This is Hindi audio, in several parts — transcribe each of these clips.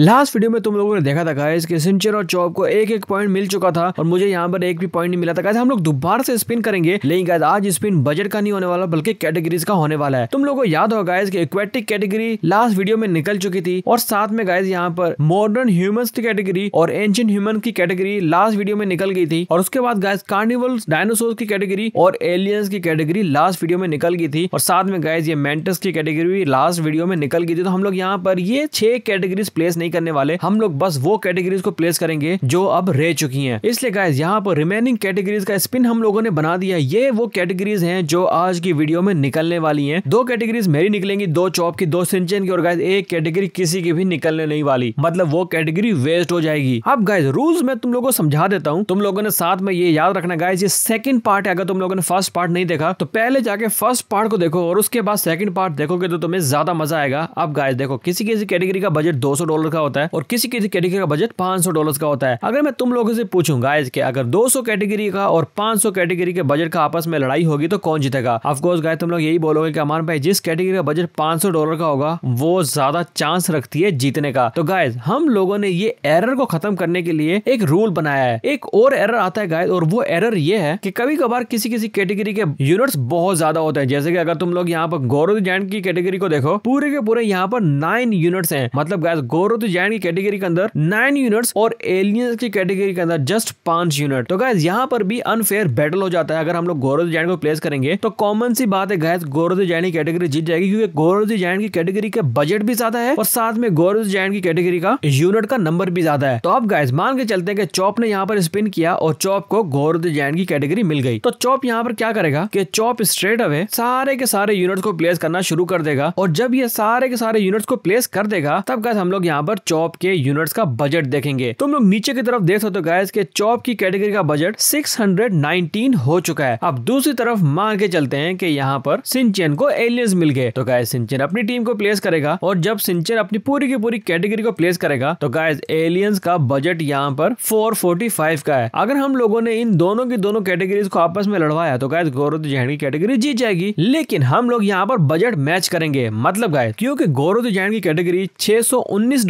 लास्ट वीडियो में तुम लोगों ने देखा था गाइस कि सिंचर और चौप को एक एक पॉइंट मिल चुका था और मुझे यहाँ पर एक भी पॉइंट नहीं मिला था। गाइस हम लोग दोबारा से स्पिन करेंगे, लेकिन गाइस आज स्पिन बजट का नहीं होने वाला, बल्कि कैटेगरीज का होने वाला है। तुम लोगों को याद होगा गाइस कि एक्वेटिक कैटेगरी लास्ट वीडियो में निकल चुकी थी और साथ में गाइस यहाँ पर मॉडर्न ह्यूमंस की कैटेगरी और एंशियंट ह्यूमन की कैटेगरी लास्ट वीडियो में निकल गई थी। और उसके बाद गाइस कार्निवल डायनासोर की कैटेगरी और एलियंस की कैटेगरी लास्ट वीडियो में निकल गई थी। और साथ में गाइस ये मेंटस की कैटेगरी लास्ट वीडियो में निकल गई थी। तो हम लोग यहाँ पर ये छह कैटेगरीज प्लेस नहीं करने वाले, हम लोग बस वो कैटेगरीज को प्लेस करेंगे जो अब रह चुकी हैं। इसलिए गाइज़ यहाँ पर रिमेनिंग कैटेगरीज का स्पिन हम लोगों ने बना दिया। ये वो कैटेगरीज हैं जो आज की वीडियो में निकलने वाली हैं। दो कैटेगरीज मेरी निकलेंगी, दो चॉप की, दो सिंचन की और गाइज़ एक कैटेगरी किसी की भी निकलने नहीं वाली। मतलब वो कैटेगरी वेस्ट हो जाएगी। अब गाइज़ रूल्स मैं तुम लोगों को समझा देता हूँ। तुम लोगों ने साथ में ये याद रखना गाइज़ ये सेकंड पार्ट है। अगर तुम लोगों ने फ़र्स्ट पार्ट नहीं देखा तो पहले जाके फ़र्स्ट पार्ट को देखो और उसके बाद सेकंड पार्ट देखोगे तो तुम्हें ज़्यादा मज़ा आएगा। अब गाइज़ देखो, किसी किसी कैटेगरी का बजट 200 डॉलर का होता है और किसी किसी कैटेगरी का बजट 500 डॉलर का होता है। अगर मैं तुम लोगों से पूछूँ गाइस कि अगर 200 कैटेगरी का और 500 कैटेगरी के बजट का आपस में लड़ाई होगी तो कौन जीतेगा? ऑफकोर्स गाइस तुम लोग यही बोलोगे कि अमान भाई, जिस कैटेगरी का बजट 500 डॉलर का होगा, वो ज़्यादा चांस रखती है जीतने का। तो गाइस हम लोगों ने ये एरर को खत्म करने के लिए एक रूल बनाया है। एक और एरर आता है गाइस और वो एरर ये है कि कभी कभार किसी किसी कैटेगरी के यूनिट्स बहुत ज़्यादा होते हैं। जैसे कि अगर तुम लोग यहाँ पर गौरव जैन की कैटेगरी को देखो, पूरे के पूरे यहाँ पर नाइन यूनिट्स हैं। मतलब गाइस गौरव जैन की कैटेगरी के अंदर नाइन यूनिट्स और एलियंस की कैटेगरी के अंदर जस्ट पाँच यूनिट तो गैस यहाँ पर भी अनफेयर बैटल हो जाता है। अगर हम लोग गौरव जैन को प्लेस करेंगे तो कॉमन सी बात है गैस गौरव जैन की कैटेगरी जीत जाएगी क्योंकि गौरव जैन की कैटेगरी के बजट भी ज़्यादा है और साथ में गौरव जैन की कैटेगरी का यूनिट का नंबर भी ज़्यादा है। तो अब गैस मान के चलते हैं कि चौप ने यहाँ पर स्पिन किया और चौप को गौरव जैन की कैटेगरी मिल गई। तो चौप यहाँ पर क्या करेगा कि चौप स्ट्रेट अवे सारे के सारे यूनिट को प्लेस करना शुरू कर देगा और जब ये सारे के सारे यूनिट्स को प्लेस कर देगा, तब गैस हम लोग यहाँ पर चौप के यूनिट्स का बजट देखेंगे। तुम लोग नीचे की तरफ़ देख सकते हो गैस के चॉप की कैटेगरी का बजट 619 हो चुका है। अब दूसरी तरफ़ मान के चलते हैं कि यहाँ पर सिंचन को एलियंस मिल गए। तो गाय सिंचन अपनी टीम को प्लेस करेगा और जब सिंचन अपनी पूरी की पूरी कैटेगरी को प्लेस करेगा तो गाइस एलियंस का बजट यहाँ पर 445 का है। अगर हम लोगों ने इन दोनों की दोनों कैटेगरीज को आपस में लड़वाया तो गाइस गौरव जैन की कैटेगरी जीत जाएगी। लेकिन हम लोग यहाँ पर बजट मैच करेंगे। मतलब गाय क्योंकि गौरव जैन की कैटेगरी छह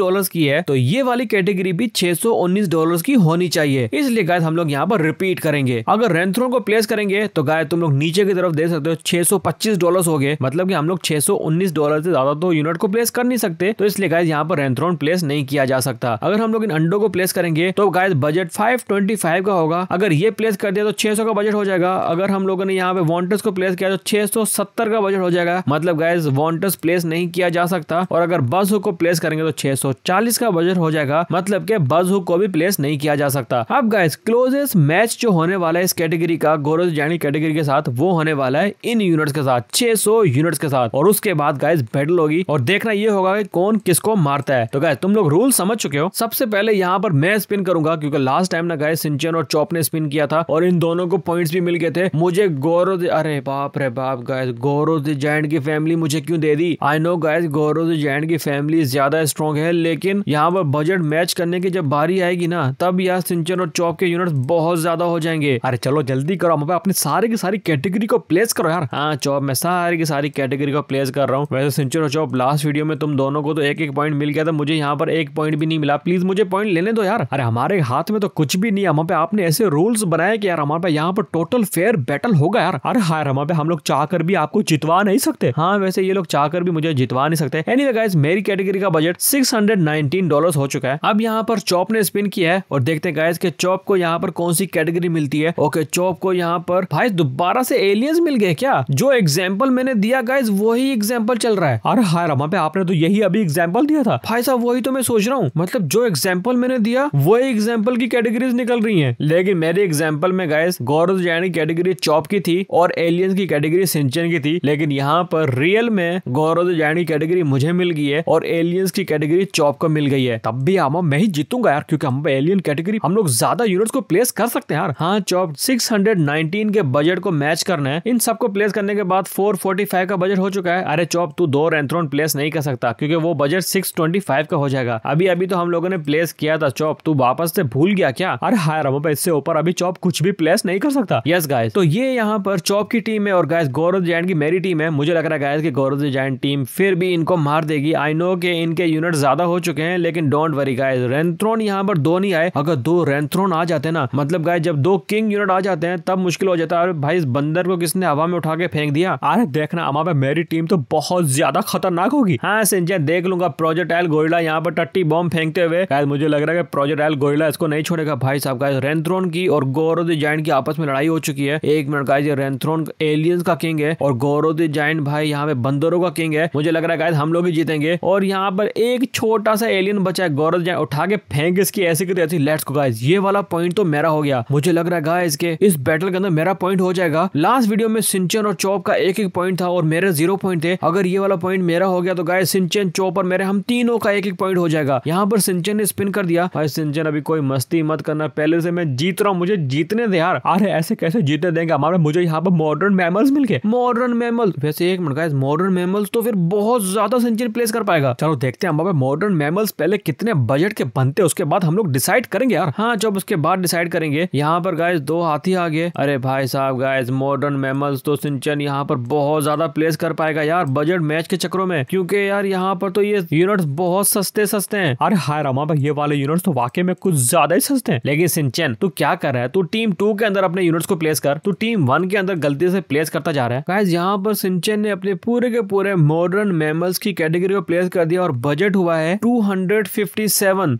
डॉलर की है तो ये वाली कैटेगरी भी छह डॉलर की होनी चाहिए। इसलिए गाय हम लोग यहाँ पर रिपीट करेंगे। अगर रेंथ्रोन को प्लेस करेंगे तो गाय तुम लोग नीचे की तरफ़ देख सकते हो, 625 डॉलर हो गए। मतलब कि हम लोग 619 डॉलर से ज़्यादा तो यूनिट को प्लेस कर नहीं सकते। तो इसलिए गाय यहाँ पर रेंथ्रोन प्लेस नहीं किया जा सकता। अगर हम लोग इन अंडो को प्लेस करेंगे तो guy budget five twenty five का होगा। अगर ये प्लेस कर दिया तो छह का बजट हो जाएगा। अगर हम लोगों ने यहाँ पे वॉन्टस को प्लेस किया तो छह का बजट हो जाएगा। मतलब गाय वॉन्टस प्लेस नहीं किया जा सकता। और अगर बस को प्लेस करेंगे तो छह का बजट हो जाएगा मतलब के बस को भी प्लेस नहीं किया जा सकता। अब गाइस क्लोजेस्ट मैच जो होने वाला है इस कैटेगरी का गौरव जैनी कैटेगरी के साथ, वो होने वाला है इन यूनिट्स के साथ 600 यूनिट्स के साथ। और उसके बाद गाइस बैटल होगी। और देखना ये होगा कि कौन किसको मारता है। तो गाइस तुम लोग रूल समझ चुके हो। सबसे पहले यहाँ पर मैं स्पिन करूँगा, क्योंकि लास्ट टाइम ना गाइस सिंचन और चौप ने स्पिन किया था, और इन दोनों को पॉइंट्स भी मिल गए थे। मुझे गौरव अरे बाप रे बाप गाइस गौरव जैन की फैमिली मुझे क्यों दे दी? I know guys Gaurav Jain की फैमिली ज़्यादा स्ट्रॉन्ग है लेकिन यहाँ पर बजट मैच करने की जब बारी आएगी ना, तब यार सिंचन और चौक के यूनिट बहुत ज़्यादा हो जाएँगे। अरे चलो, जल्दी करो मैं अपनी सारी की सारी कैटेगरी को प्लेस करो यार। हाँ चौप मैं सारी की सारी कैटेगरी को प्लेस कर रहा हूँ। वैसे सिंचन और चौप लास्ट वीडियो में तुम दोनों को तो एक एक पॉइंट मिल गया था, मुझे यहाँ पर एक पॉइंट भी नहीं मिला। प्लीज़ मुझे पॉइंट लेने दो यार। अरे हमारे हाथ में तो कुछ भी नहीं है पे आपने ऐसे रूल्स बनाए कि यार हमारे पे यहाँ पर टोटल फेयर बैटल होगा यार। अरे हाँ यार पे हम लोग चाहकर भी आपको जितवा नहीं सकते। हाँ वैसे ये लोग चाहकर भी मुझे जितवा नहीं सकते। एनी गाइस मेरी कैटेगरी का बजट सिक्स डॉलर हो चुका है। अब यहाँ पर चौप ने स्पिन किया है और देखते हैं गाइस के चौप को यहाँ पर कौन सी कैटेगरी मिलती है। ओके चौप को यहाँ पर भाई दोबारा से एलियंस मिल गए क्या? जो एग्ज़ाम्पल मैंने दिया गाइस वही एग्ज़ाम्पल चल रहा है। अरे हाय रमा, पे आपने तो यही अभी एग्ज़ाम्पल दिया था। भाई साहब, वही तो मैं सोच रहा हूँ। मतलब जो एग्ज़ाम्पल मैंने दिया, वही एग्ज़ाम्पल की कैटेगरीज निकल रही है। लेकिन मेरे एग्ज़ाम्पल में गाइस गौरव जैन कैटेगरी चौप की थी और एलियंस की कैटेगरी सिंचन की थी। लेकिन यहाँ पर रियल में गौरव जैन कैटेगरी मुझे मिल गई है और एलियंस की कैटेगरी चौप को मिल गई है। तब भी आमा मैं ही जीतूँगा यार, क्योंकि हम एलियन कैटेगरी हम लोग ज़्यादा यूनिट्स को प्लेस कर सकते हैं यार। हाँ चौप 619 के बजट को मैच करना है। इन सबको प्लेस करने के बाद 445 का बजट हो चुका है। अरे चौप, तू दो रेंथ्रोन प्लेस नहीं कर सकता, क्योंकि वो बजट 625 का हो जाएगा। अभी अभी तो हम लोगों ने प्लेस किया था चौप। तू वापस से भूल गया क्या? अरे हाय रमो इससे ऊपर अभी चौप कुछ भी प्लेस नहीं कर सकता। यस गाइस तो ये यहाँ पर चौप की टीम है और गाइस गौरव जैन की मेरी टीम है। मुझे लग रहा है गाइस की गौरव जैन टीम फिर भी इनको मार देगी। आई नो के इनके यूनिट ज़्यादा हो चुके हैं, लेकिन डोंट वरी गाइस रेंथ्रोन यहाँ पर दो नहीं आए। अगर दो रेंथ्रोन आ जाते ना मतलब गाइस जब दो किंग यूनिट आ जाते हैं, तब मुश्किल हो जाता है। भाई, इस बंदर को किसने हवा में उठा के फेंक दिया? अरे देखना अमा मेरी टीम तो बहुत ज़्यादा खतरनाक होगी। हाँ सिंचन देख लूँगा। प्रोजेक्टाइल गोरिल्ला यहाँ पर टट्टी बॉम्ब फेंकते हुए। गाइस मुझे लग रहा है प्रोजेक्टाइल गोरिल्ला इसको नहीं छोड़ेगा। भाई साहब गाइस रेंथ्रोन की और गौरव जाइंट की आपस में लड़ाई हो चुकी है। एक मिनट गाइस ये रेंथ्रोन एलियंस का किंग है और गौरव जाइंट भाई यहाँ पे बंदरों का किंग है। मुझे लग रहा है गाइस हम लोग ही जीतेंगे। और यहाँ पर एक छोटा सा एलियन बचा है, गौरव जाइंट उठा के फेंक इसकी ऐसी की ऐसी। लेट्स को गाइस ये वाला पॉइंट तो मेरा हो गया। मुझे लग रहा है गाइस के इस बैटल के अंदर मेरा पॉइंट हो जाएगा। लास्ट वीडियो में सिंचन और चौप का एक एक पॉइंट था और मेरे ज़ीरो पॉइंट थे। अगर ये वाला पॉइंट मेरा हो गया तो गाय सिंचन चौप और मेरे हम तीनों का एक एक पॉइंट हो जाएगा। यहाँ पर सिंचन ने स्पिन कर दिया। भाई सिंचन अभी कोई मस्ती मत करना। पहले से मैं जीत रहा हूँ, मुझे जीतने दे यार। अरे, ऐसे कैसे जीतने देंगे? हमारे मुझे यहाँ पर मॉडर्न मैमल्स मिल गए। मॉडर्न मैमल वैसे एक मिनट गाइस मॉडर्न मैमल्स तो फिर बहुत ज़्यादा सिंचन प्लेस कर पाएगा। चलो, देखते हैं हमारे मॉडर्न मैमल्स पहले कितने बजट के बनते, उसके बाद हम लोग डिसाइड करेंगे यार। हाँ जब उसके बाद डिसाइड करेंगे, यहाँ पर गाइस दो हाथी आ गए। अरे भाई साहब गाइस मॉडर्न मैमल्स तो सिंचन यहाँ पर बहुत ज़्यादा प्लेस कर पाएगा यार बजट मैच के चक्रों में। क्योंकि यार यहाँ पर तो ये यूनिट्स बहुत सस्ते सस्ते हैं। अरे हाय रमा भाई, ये वाले यूनिट्स तो वाकई में कुछ ज़्यादा ही सस्ते हैं। लेकिन सिंचन तू क्या कर रहा है? तू टीम टू के अंदर अपने यूनिट्स को प्लेस कर। तू टीम वन के अंदर गलती से प्लेस करता जा रहा है। गाइस यहाँ पर सिंचन ने अपने पूरे के पूरे मॉडर्न मैमल्स की कैटेगरी को प्लेस कर दिया और बजट हुआ है टू हंड्रेड फिफ्टी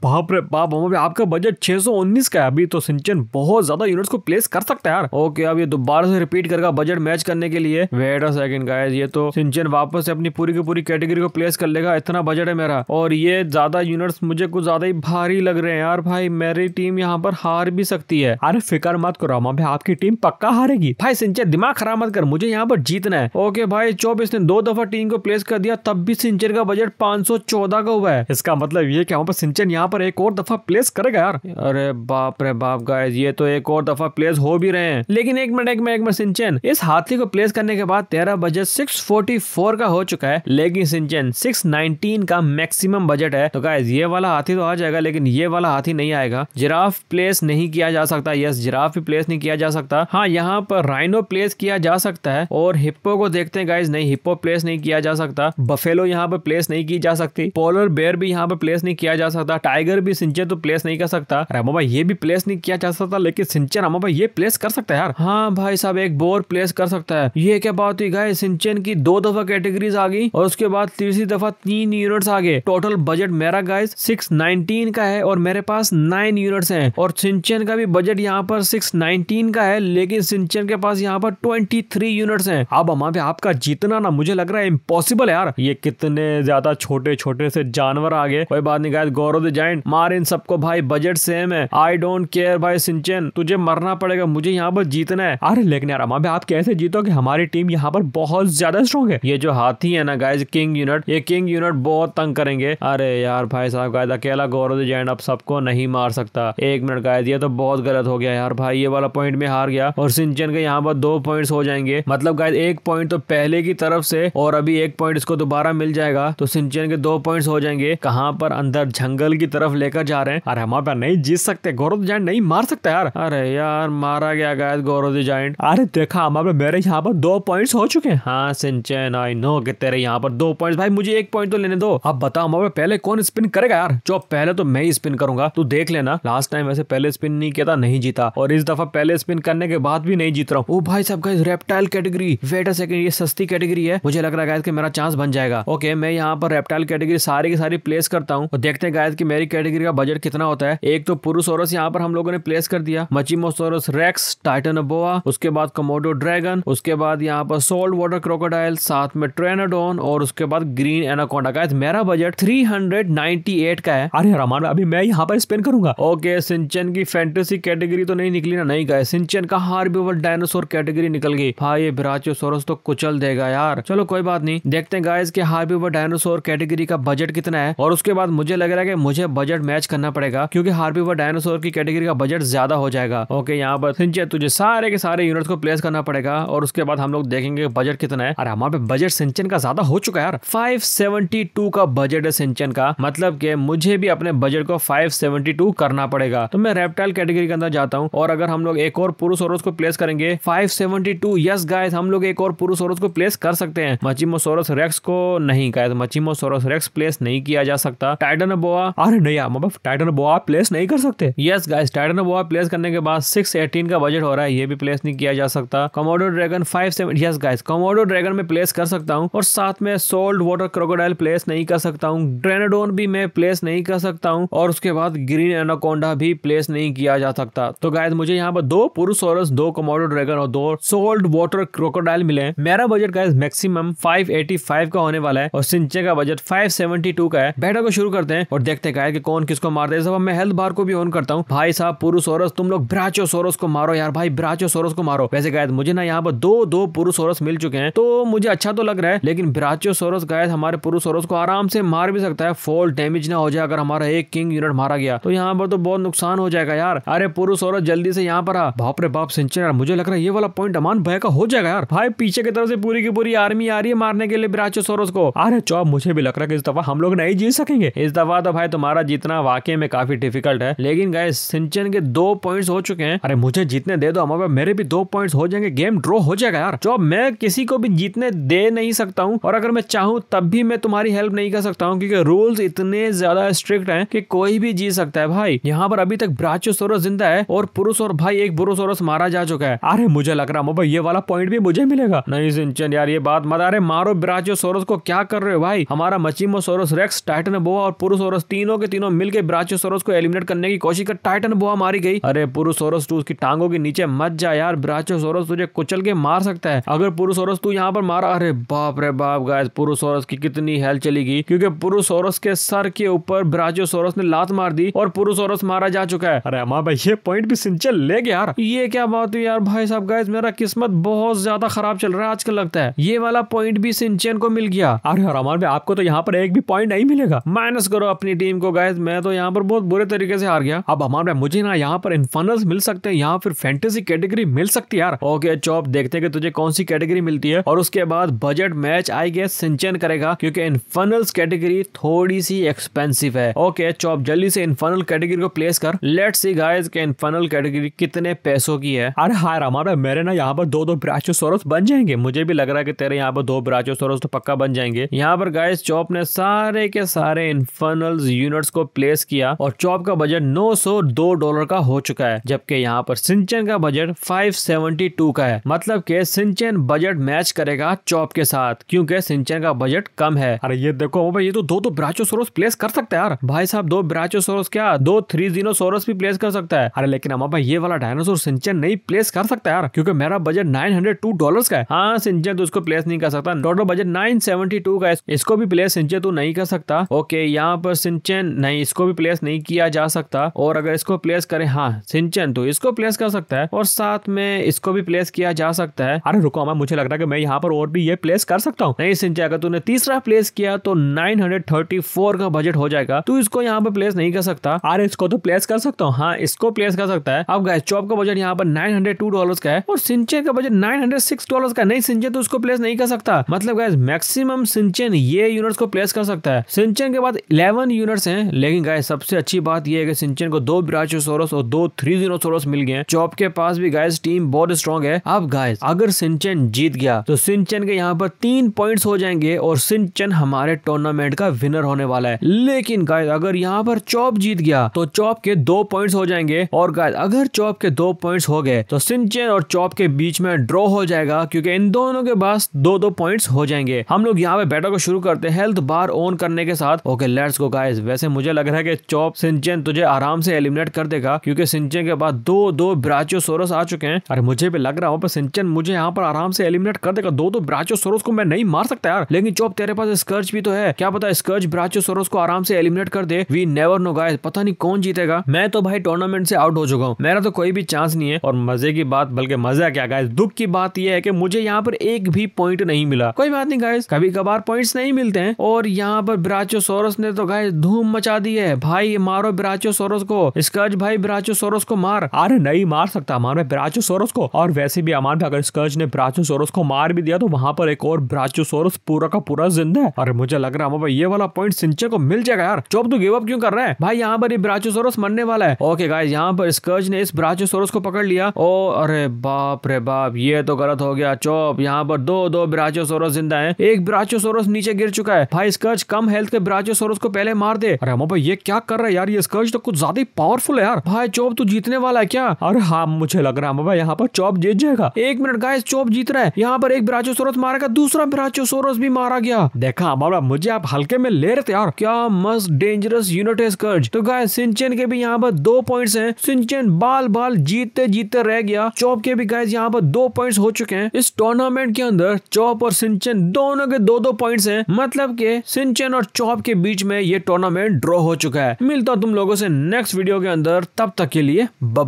बाप रे बाप आपका बजट छह सौ उन्नीस का है। अभी तो सिंचन बहुत ज़्यादा यूनिट्स को प्लेस कर सकता है यार। ओके अब ये दोबारा से रिपीट करेगा बजट मैच करने के लिए। वेट अ सेकंड गाइस ये तो सिंचन वापस से अपनी पूरी की पूरी कैटेगरी को प्लेस कर लेगा। इतना बजट है मेरा। और ये ज़्यादा यूनिट्स मुझे कुछ ज़्यादा ही भारी लग रहे हैं यार भाई। मेरी टीम यहाँ पर हार भी सकती है। अरे फ़िक्र मत करो भाई, आपकी टीम पक्का हारेगी। भाई, सिंचन दिमाग खराब मत कर, मुझे यहाँ पर जीतना है। ओके भाई, चौबीस ने दो दफ़ा टीम को प्लेस कर दिया, तब भी सिंचन का बजट पाँच का हुआ है। इसका मतलब ये क्या सिंचन यहाँ पर एक और दफ़ा प्लेस करेगा यार। अरे बाप रे बाप गाइस ये तो एक और दफ़ा प्लेस हो भी रहे हैं। लेकिन एक मिनट एक मिनट एक मिनट, सिंचन, इस हाथी को प्लेस करने के बाद तेरा बजट 644 का हो चुका है, लेकिन सिंचन 619 का मैक्सिमम बजट है। तो गाइस ये वाला हाथी तो आ जाएगा, लेकिन ये वाला हाथी नहीं आएगा। जिराफ प्लेस नहीं किया जा सकता यस जिराफ भी प्लेस नहीं किया जा सकता। हाँ यहाँ पर राइनो प्लेस किया जा सकता है, और हिप्पो को देखते हैं गाइस नहीं हिप्पो प्लेस नहीं किया जा सकता। बफेलो यहाँ पर प्लेस नहीं की जा सकती। पोलर बेयर भी यहाँ पर प्लेस नहीं किया जा सकता। टाइगर भी सिंचन तो प्लेस नहीं कर सकता। रामा ये भी प्लेस नहीं किया जा सकता, लेकिन सिंचन रामा ये प्लेस कर सकता है यार। हाँ भाई साहब, एक बोर प्लेस कर सकता है। ये क्या बात हुई गाइस सिंचन की दो दफ़ा कैटेगरीज आ गई और उसके बाद तीसरी दफ़ा तीन यूनिट्स आ गए। टोटल बजट मेरा गाइस सिक्स नाइनटीन का है और मेरे पास नाइन यूनिट्स हैं। और सिंचन का भी बजट यहाँ पर सिक्स नाइनटीन का है, लेकिन सिंचन के पास यहाँ पर ट्वेंटी थ्री यूनिट्स हैं। अब पे आपका जीतना ना, मुझे लग रहा है इम्पॉसिबल यार। ये कितने ज़्यादा छोटे छोटे से जानवर आ गए कोई बात नहीं गाइस, गौरव जाइंट मार इन सबको भाई बजट सेम है। आई डोंट केयर भाई सिंचन, तुझे मरना पड़ेगा, मुझे यहाँ पर जीतना है। अरे लेकिन यार आप कैसे जीतोगे? हमारी टीम यहाँ पर बहुत ज़्यादा स्ट्रॉन्ग है। ये जो हाथी है ना गाइज़ किंग यूनिट ये किंग यूनिट बहुत तंग करेंगे। अरे यार भाई साहब गायद अकेला गौरव जैन अब सबको नहीं मार सकता। एक मिनट गायद ये तो बहुत गलत हो गया यार भाई, ये वाला पॉइंट में हार गया। और सिंचन के यहाँ पर दो पॉइंट्स हो जाएँगे। मतलब गायद एक पॉइंट तो पहले की तरफ़ से और अभी एक पॉइंट इसको दोबारा मिल जाएगा। तो सिंचन के दो पॉइंट हो जाएँगे। कहाँ पर अंदर जंगल की तरफ़ लेकर जा रहे हैं। अरे हमारे पास नहीं जीत सकते। गौरव जैन नहीं मार सकते यार। अरे यार, मारा गया गायद गौरव जैन। अरे देखा हमारे मेरे यहाँ पर दो पॉइंट्स हो चुके हैं। हाँ सिंचन आई नो कि तेरे यहाँ पर दो पॉइंट्स भाई, मुझे एक पॉइंट तो लेने दो। अब बताओ मैं पहले कौन स्पिन करेगा यार? जो पहले तो मैं ही स्पिन करूँगा। तू देख लेना लास्ट टाइम वैसे पहले स्पिन नहीं किया था, नहीं जीता। और इस दफ़ा पहले स्पिन करने के बाद भी नहीं जीत रहा हूँ। भाई साहब guys reptile category wait a second ये सस्ती कैटेगरी है। मुझे लग रहा है कि मेरा चांस बन जाएगा। ओके मैं यहाँ पर रेप्टाइल कैटेगरी सारी की सारी प्लेस करता हूँ। देखते हैं गायद की मेरी कैटेगरी का बजट कितना होता है। एक तो पुरुषोरस यहाँ पर हम लोगों ने प्लेस कर दिया। मचीमोसोरस रेक्स टाइटन बोआ उसके बाद कमोडो ड्रैगन उसके बाद यहाँ पर सोल्ड वाटर क्रोकोडाइल साथ में ट्रेनाडोन और उसके बाद ग्रीन एनाकोंडा का मेरा बजट 398 का है। अरे रमान अभी मैं यहाँ पर स्पेन करूँगा। ओके सिंचन की फैंटेसी कैटेगरी तो नहीं निकली ना। नहीं गए सिंचन का हार भी डायनासोर कैटेगरी निकल गई। भाई ब्राचोसोरस तो कुचल देगा यार। चलो, कोई बात नहीं। देखते हैं गाइस के हार भी डायनासोर कैटेगरी का बजट कितना है। और उसके बाद मुझे लग रहा है कि मुझे बजट मैच करना पड़ेगा, क्योंकि हार व डायनासोर की कैटेगरी का बजट ज़्यादा हो जाएगा। ओके यहाँ पर सिंचन तुझे सारे के सारे यूनिट्स को प्लेस करना पड़ेगा, और उसके बाद हम लोग देखेंगे बजट कितना है। अरे हमारे बजट सिंचन का ज़्यादा हो चुका है यार। 572 का बजट है सिंचन का। मतलब कि मुझे भी अपने बजट को 572 करना पड़ेगा। तो मैं रेप्टाइल कैटेगरी के अंदर जाता हूँ, और अगर हम लोग एक और पुरुष और को प्लेस करेंगे 572 यस गाइस हम लोग एक और पुरुष और को प्लेस कर सकते हैं। मचिमोसोरस रेक्स को नहीं गाइस मचिमोसोरस रेक्स प्लेस नहीं किया किया जा सकता। टाइटन बोआ अरे नहीं मतलब टाइटन बोआ प्लेस नहीं कर सकते। Yes guys titan boa place करने के बाद सिक्स का बजट हो रहा है, ये भी प्लेस नहीं किया जा सकता। Komodo dragon five seven yes guys komodo dragon में प्लेस कर सकता हूँ, और साथ में सोल्ड वाटर क्रोकोडाइल प्लेस नहीं कर सकता हूँ ड्रेनाडोन भी मैं प्लेस नहीं कर सकता हूँ, और उसके बाद ग्रीन एनाकोंडा भी प्लेस नहीं किया जा सकता। तो गाइस मुझे यहाँ पर दो पुरुषोरस दो कमोडो ड्रैगन और दो सोल्ड वाटर क्रोकोडाइल मिले मेरा बजट गाइस मैक्सिमम 585 का होने वाला है, और सिंचे का बजट 572 का है। बैठक को शुरू करते हैं और देखते हैं कि कौन किसको मारते हैं। सब मैं हेल्थ बार को भी ऑन करता हूँ। भाई साहब, पुरुषोरस, तुम लोग ब्राचोसोरस को मारो यार। भाई, ब्राचोसोरस को मारो। वैसे गायद, मुझे ना यहाँ पर दो दो पुरुषोरस मिल चुके हैं। तो मुझे अच्छा तो लग रहा है, लेकिन ब्राचोसोरस गायद हमारे पुरुषोरस को आराम से मार भी सकता है। फॉल डैमेज ना हो जाए अगर हमारा एक किंग यूनिट मारा गया। तो यहाँ पर तो बहुत नुकसान हो जाएगा यार। अरे पुरुषोरस, जल्दी से यहाँ पर आ। बाप रे बाप, सिंचन यार, मुझे लग रहा है ये वाला पॉइंट अमान भय का हो जाएगा यार। भाई, पीछे की तरफ़ से पूरी की पूरी आर्मी आ रही है मारने के लिए ब्राचो सोरस को। अरे चौप, मुझे भी लग रहा है कि इस दफ़ा हम लोग नहीं जीत सकेंगे? इस दफ़ा तो भाई तुम्हारा जीतना वाकई में काफ़ी डिफ़िकल्ट है। लेकिन गाय सिंचन के दो पॉइंट्स हो चुके हैं। अरे मुझे जीतने दे दो हमारे मेरे भी दो पॉइंट्स हो जाएँगे। गेम ड्रॉ हो जाएगा यार। जो मैं किसी को भी जीतने दे नहीं सकता हूँ, और अगर मैं चाहूँ, तब भी मैं तुम्हारी हेल्प नहीं कर सकता हूँ, क्योंकि रूल्स इतने ज़्यादा स्ट्रिक्ट हैं कि कोई भी जीत सकता है भाई। यहाँ पर अभी तक ब्राचोसोरस ज़िंदा है, और पुरुष और भाई एक बुरोसोरस मारा जा चुका है। अरे मुझे लग रहा है ये वाला पॉइंट भी मुझे मिलेगा। नहीं सिंचन यार, ये बात मत, अरे मारो ब्राचोसोरस को। क्या कर रहे हो भाई? हमारा मचीमोसोरस रेक्स टाइटन बोआ और पुरुषोरस तीनों के तीनों मिलकर ब्राचोसोरस को एलिमिनेट करने की कोशिश कर टाइटन बोआ मारी गई। अरे पुरुषोरस तू उसकी टांगों के नीचे मत जा यार। ब्राचोसोरस तुझे कुचल के मार सकता है। अगर पुरुषोरस तू यहाँ पर मारा, अरे बाप रे बाप गाय पुरुषोरस की कितनी हेल्थ चलेगी क्योंकि पुरुषोरस के सर के ऊपर ब्राचोसोरस ने लात मार दी और पुरुषोरस मारा जा चुका है। अरे अमा भाई, ये पॉइंट भी सिंचल ले गया यार। ये क्या बात हुई यार भाई साहब गाइस मेरा किस्मत बहुत ज़्यादा खराब चल रहा है आजकल लगता है। ये वाला पॉइंट भी सिंचन को मिल गया। अरे भाई, आपको तो यहाँ पर एक भी पॉइंट नहीं मिलेगा। माइनस करो अपनी टीम को गाइस मैं तो यहाँ पर बहुत बुरे तरीके से हार गया। अब भाई मुझे ना यहाँ पर इन्फनल्स मिल सकते हैं, यहाँ फिर फैंटेसी कैटेगरी मिल सकती है यार। ओके चॉप, देखते हैं कि तुझे कौन सी कैटेगरी मिलती है। और उसके बाद budget match I guess Shinchan करेगा, क्योंकि इन्फनल्स कैटेगरी थोड़ी सी एक्सपेंसिव है। ओके चॉप, जल्दी से इन्फनल कैटेगरी को प्लेस कर। लेट सी गाइस के इन्फनल कैटेगरी कितने पैसों की है। अरे हार हमारा मेरे ना यहाँ पर दो दो ब्राचोसोरस बन जाएँगे। मुझे भी लग रहा है कि तेरे यहाँ पर दो ब्राचोसोरस तो पक्का बन जाएँगे। यहाँ पर गाइस चॉप ने सारे के सारे इन्फर्नल यूनिट्स को प्लेस किया और चॉप का बजट 902 डॉलर का हो चुका है, जबकि यहाँ पर सिंचन का बजट 572 का है। मतलब के सिंचन बजट मैच करेगा चॉप के साथ, क्योंकि सिंचन का बजट कम है। अरे ये देखो भाई ये तो दो दो ब्राचोसोरस प्लेस कर सकता है यार। भाई साहब, दो ब्राचोसोरस क्या? दो थ्री जीनो सोरस भी प्लेस कर सकता है। अरे लेकिन अमा भाई ये वाला डायनासोर सिंचन नहीं प्लेस कर सकता यार, क्योंकि मेरा budget nine hundred two dollar का है। हाँ सिंचन तो उसको प्लेस नहीं कर सकता। Total budget nine seventy two का इसको भी प्लेस सिंचन तो नहीं कर सकता। ओके यहाँ पर सिंचन नहीं, इसको भी प्लेस नहीं किया जा सकता। और अगर इसको प्लेस करें हाँ सिंचन तो इसको प्लेस कर सकता है। और साथ में इसको भी प्लेस किया जा सकता है। अरे रुको मैं मुझे लग रहा है कि मैं यहाँ पर और भी ये प्लेस कर सकता हूँ। नहीं सिंचन अगर तूने तीसरा प्लेस किया तो 934 का बजट हो जाएगा। तू इसको यहाँ पर प्लेस नहीं कर सकता। अरे, इसको तो प्लेस कर सकता हूँ। हाँ इसको प्लेस कर सकता है। अब गाइस चॉप का बजट यहाँ पर नाइन हंड्रेड का है। और सिंचन का बजट नाइन हंड्रेड का नहीं सिंचन तो उसको प्लेस नहीं कर सकता। मतलब गाइस मैक्सिमम सिंचन ये यूनिट्स को प्लेस कर सकता है। सिंचन के बाद इलेवन यूनिट्स हैं, लेकिन गाइस सबसे अच्छी बात यह है कि सिंचन को दो ब्राचोसोरस और दो थ्री जीरोसोरस मिल गए चॉप के पास भी गाइस टीम बहुत स्ट्रॉन्ग है। अब गाइस अगर सिंचन जीत गया तो सिंचन के यहाँ पर तीन पॉइंट्स हो जाएँगे और सिंचन हमारे टूर्नामेंट का विनर होने वाला है। लेकिन गाइस अगर यहाँ पर चौप जीत गया तो चौप के दो पॉइंट हो जाएँगे और गाइस अगर चॉप के दो पॉइंट्स हो गए तो सिंचन और चौप के बीच में ड्रॉ हो जाएगा, क्योंकि इन दोनों के पास दो दो पॉइंट्स हो जाएँगे। हम लोग यहाँ पे बैटर को शुरू करते हैं हेल्थ बार ऑन करने के साथ। ओके लेट्स गो गाइस वैसे मुझे लग रहा है कि चॉप सिंचन तुझे आराम से एलिमिनेट कर देगा, क्योंकि सिंचन के बाद दो दो ब्राचोसोरस आ चुके हैं। अरे मुझे भी लग रहा हूँ सिंचन मुझे यहाँ पर आराम से एलिमिनेट कर देगा। दो दो ब्राचोसोरस को मैं नहीं मार सकता यार। लेकिन चॉप, तेरे पास स्कर्च भी तो है। क्या पता स्कर्च ब्राचोसोरस को आराम से एलिमिनेट कर दे? वी नेवर नो गाइस पता नहीं कौन जीतेगा। मैं तो भाई टूर्नामेंट से आउट हो चुका हूँ। मेरा तो कोई भी चांस नहीं है। और मज़े की बात, बल्कि मज़ा क्या गाइस दुख की बात यह है कि मुझे यहाँ पर एक भी पॉइंट नहीं मिला। कोई बात नहीं गाइस कभी कभार पॉइंट्स नहीं मिलते हैं। और यहाँ पर ब्राचोसोरस ने तो गाय धूम मचा दी है। भाई, मारो ब्राचोसोरस को। स्कर्च भाई ब्राचोसोरस को मार। अरे नहीं मार सकता अमान ब्राचोसोरस को। और वैसे भी अमान भाई, अगर स्कर्च ने ब्राचोसोरस को मार भी दिया तो वहाँ पर एक और ब्राचोसोरस पूरा का पूरा ज़िंदा है। अरे मुझे लग रहा है ये वाला पॉइंट सिंचर को मिल जाएगा यार। चौप तो गिव अप क्यों कर रहा है? भाई, यहाँ पर ये ब्राचोसोरस मरने वाला है। ओके गाय यहाँ पर स्कर्च ने इस ब्राचोसोरस को पकड़ लिया। ओ, अरे बाप रे बाप, ये तो गलत हो गया। चौप, यहाँ पर दो दो ब्राचोसोरस ज़िंदा है। एक ब्राचोसोरस नीचे गिर चुका है। भाई स्कर्च कम हेल्थ हेल्थ के ब्राचोसोरस को पहले मार दे। अरे भाई, ये क्या कर रहा है यार? ये स्कर्ज तो कुछ ज़्यादा ही पावरफुल है यार। भाई चौप तू जीतने वाला है क्या? अरे हाँ मुझे लग रहा है भाई, यहाँ पर चौप जीत जाएगा। एक मिनट गाइस चौप जीत रहा है। यहाँ पर एक ब्राचोसोरस मारेगा दूसरा ब्राचोसोरस भी मारा गया। देखा बाबा मुझे आप हल्के में ले रहे थे यार। क्या मस्त डेंजरस यूनिट है स्कर्ज तो गाइस सिंचन के भी यहाँ पर दो पॉइंट्स हैं। सिंचन बाल बाल जीतते जीतते रह गया। चौप के भी गाइस यहाँ पर दो पॉइंट हो चुके हैं। इस टूर्नामेंट के अंदर चौप और सिंचन दोनों के दो दो पॉइंट्स हैं। मतलब के सिंचन और चौप के बीच में ये टूर्नामेंट ड्रॉ हो चुका है। मिलता तुम लोगों से नेक्स्ट वीडियो के अंदर। तब तक के लिए बाय